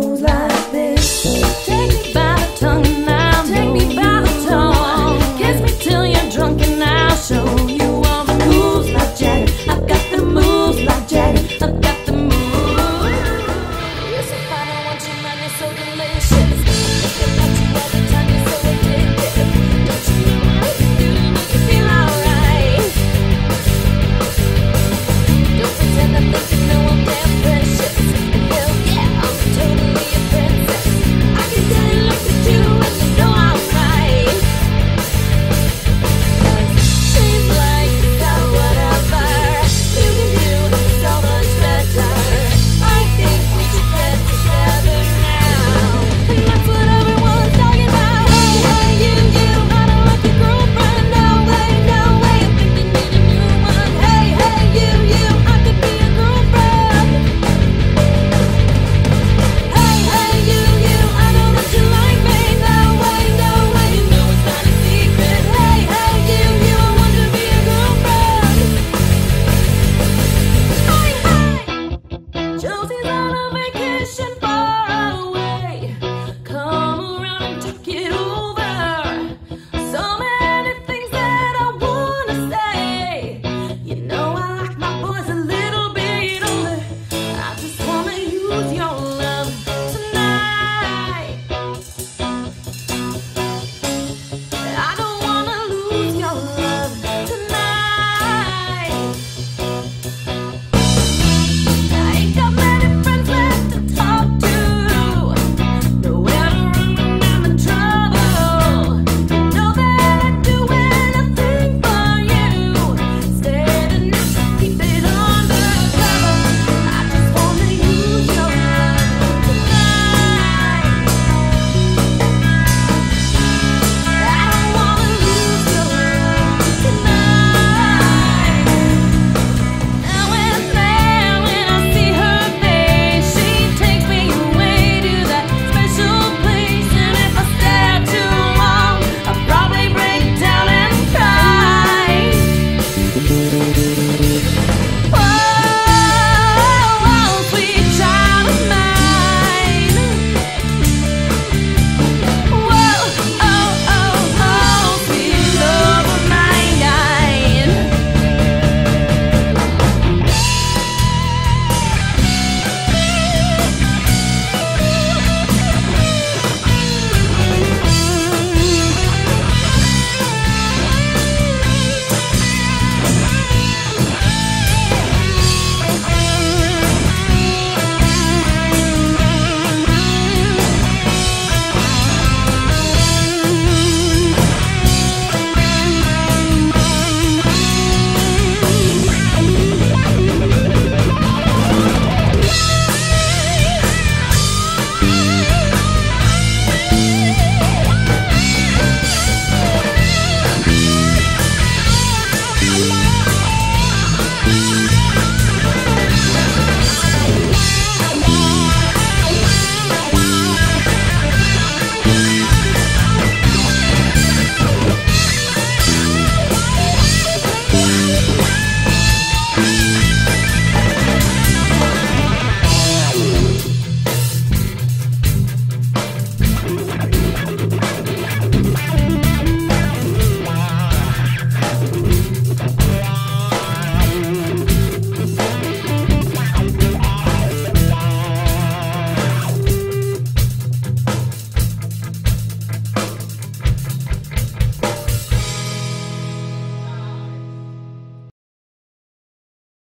goes